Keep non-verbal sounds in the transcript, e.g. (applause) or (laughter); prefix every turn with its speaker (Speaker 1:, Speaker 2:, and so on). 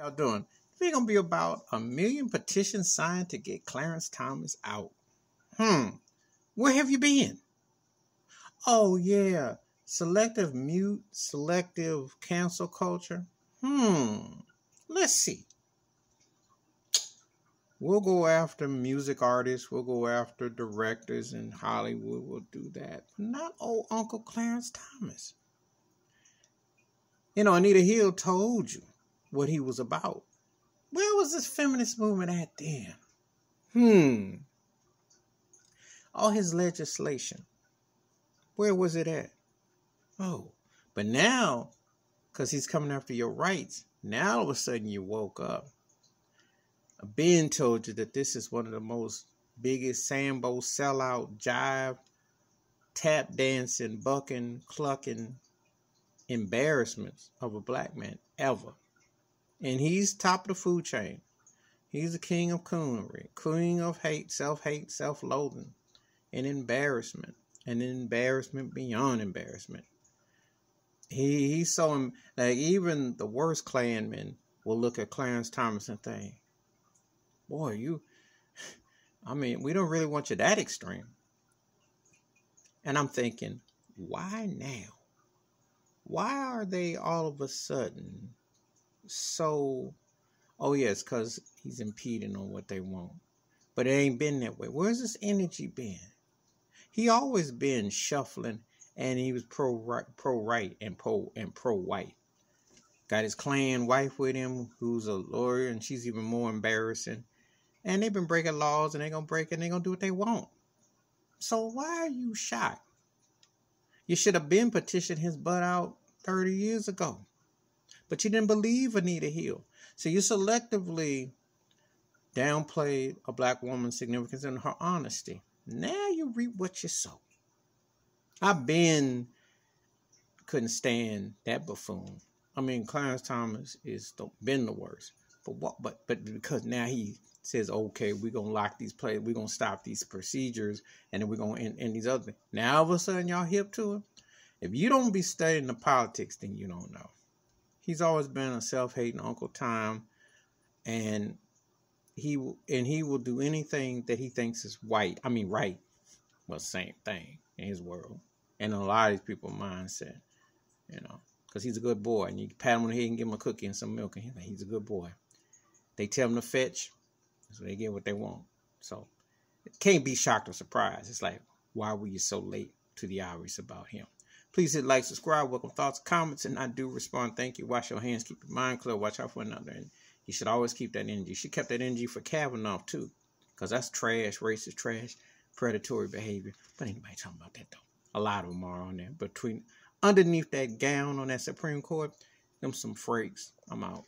Speaker 1: Y'all doing? We're gonna be about a million petitions signed to get Clarence Thomas out. Hmm. Where have you been? Oh yeah. Selective mute, selective cancel culture. Hmm. Let's see. We'll go after music artists. We'll go after directors in Hollywood. We'll do that. But not old Uncle Clarence Thomas. You know, Anita Hill told you what he was about. Where was this feminist movement at then? Hmm. All his legislation. Where was it at? Oh, but now, because he's coming after your rights, now all of a sudden you woke up. Ben told you that this is one of the most biggest Sambo sellout, jive, tap dancing, bucking, clucking embarrassments of a black man ever. And he's top of the food chain. He's the king of coonery, queen of hate, self hate, self loathing, and embarrassment, and embarrassment beyond embarrassment. He he's so like even the worst Klansmen will look at Clarence Thomas and think, "Boy, you." (laughs) I mean, we don't really want you that extreme. And I'm thinking, why now? Why are they all of a sudden so? Oh yes, because he's impeding on what they want. But it ain't been that way. Where's this energy been? He always been shuffling and he was pro right, pro right and pro and pro white. Got his clan wife with him, who's a lawyer, and she's even more embarrassing. And they've been breaking laws, and they're gonna break it, and they're gonna do what they want. So why are you shocked? You should have been petitioned his butt out 30 years ago. But you didn't believe Anita Hill. So you selectively downplayed a black woman's significance and her honesty. Now you reap what you sow. I've been couldn't stand that buffoon. I mean, Clarence Thomas is the, been the worst. But what? But but because now he says, okay, we're gonna lock these plays, we're gonna stop these procedures, and then we're gonna end, end these other things. Now all of a sudden y'all hip to him. If you don't be studying the politics, then you don't know. He's always been a self-hating Uncle Tom, and he and he will do anything that he thinks is white. I mean, right. Well, same thing in his world and a lot of these people mindset, you know, because he's a good boy, and you pat him on the head and give him a cookie and some milk, and he's, like, he's a good boy. They tell him to fetch, so they get what they want. So it can't be shocked or surprised. It's like, why were you so late to the hours about him? Please hit like, subscribe, welcome thoughts, comments, and I do respond. Thank you. Wash your hands, keep your mind clear, watch out for another. And you should always keep that energy. She kept that energy for Kavanaugh too, because that's trash, racist trash, predatory behavior. But anybody talking about that though. A lot of them are on there. Between underneath that gown on that Supreme Court, them some freaks. I'm out.